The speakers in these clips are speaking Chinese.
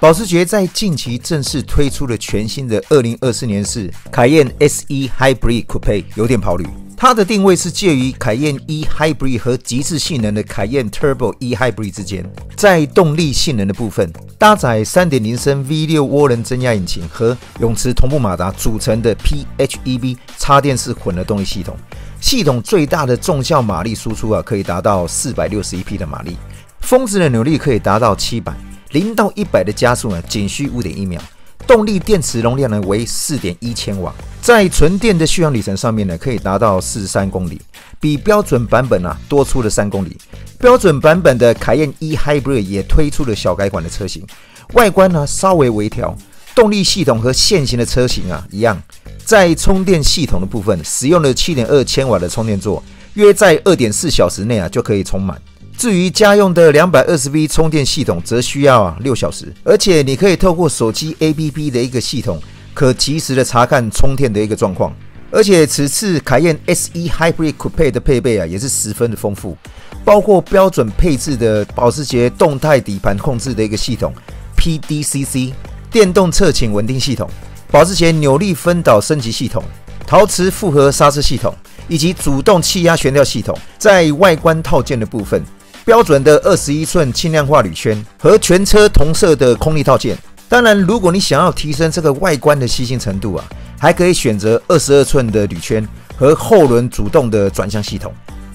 保时捷在近期正式推出了全新的2024年式凯宴 SE Hybrid Coupe 油电跑旅。它的定位是介于凯宴 E Hybrid 和极致性能的凯宴 Turbo E Hybrid 之间。在动力性能的部分，搭载3.0升 V6 涡轮增压引擎和永磁同步马达组成的 PHEV 插电式混合动力系统。系统最大的重效马力输出啊，可以达到461匹的马力，峰值的扭力可以达到700。零到一百的加速呢，仅需五点一秒。动力电池容量呢为四点一千瓦，在纯电的续航里程上面呢，可以达到四十三公里，比标准版本啊多出了三公里。标准版本的凯宴 E Hybrid 也推出了小改款的车型，外观呢稍微微调，动力系统和现行的车型啊一样。在充电系统的部分，使用了七点二千瓦的充电座，约在二点四小时内啊就可以充满。至于家用的两百二十 V 充电系统，则需要六小时，而且你可以透过手机 APP 的一个系统，可及时的查看充电的一个状况。而且此次凯宴 SE Hybrid Coupe 的配备啊，也是十分的丰富，包括标准配置的保时捷动态底盘控制的一个系统 PDCC 电动侧倾稳定系统，保时捷扭力分导升级系统，陶瓷复合刹车系统，以及主动气压悬吊系统。在外观套件的部分。标准的二十一寸轻量化铝圈和全车同色的空力套件。当然，如果你想要提升这个外观的吸睛程度啊，还可以选择二十二寸的铝圈和后轮主动的转向系统。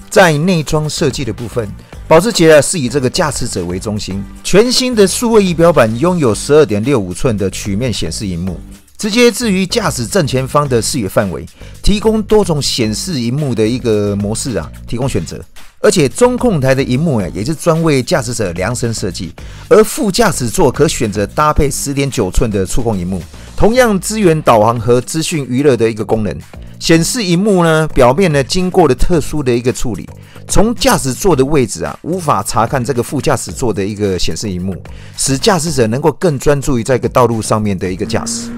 在内装设计的部分，保时捷啊是以这个驾驶者为中心，全新的数位仪表板拥有十二点六五寸的曲面显示荧幕，直接置于驾驶正前方的视野范围，提供多种显示荧幕的一个模式啊，提供选择。而且中控台的荧幕啊，也是专为驾驶者量身设计，而副驾驶座可选择搭配十点九寸的触控荧幕，同样支援导航和资讯娱乐的一个功能。显示荧幕呢，表面呢经过了特殊的一个处理，从驾驶座的位置啊，无法查看这个副驾驶座的一个显示荧幕，使驾驶者能够更专注于在一个道路上面的一个驾驶。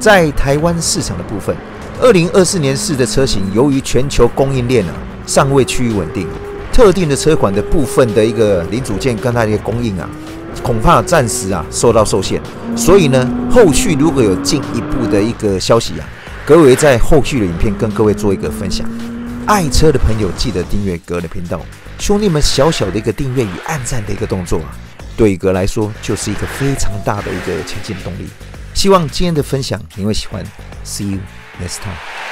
在台湾市场的部分，二零二四年式的车型，由于全球供应链啊尚未趋于稳定。特定的车款的部分的一个零组件跟它的一个供应啊，恐怕暂时啊受到受限。所以呢，后续如果有进一步的一个消息啊，格维在后续的影片跟各位做一个分享。爱车的朋友记得订阅格的频道，兄弟们小小的一个订阅与按赞的一个动作啊，对格来说就是一个非常大的一个前进动力。希望今天的分享你会喜欢。See you next time.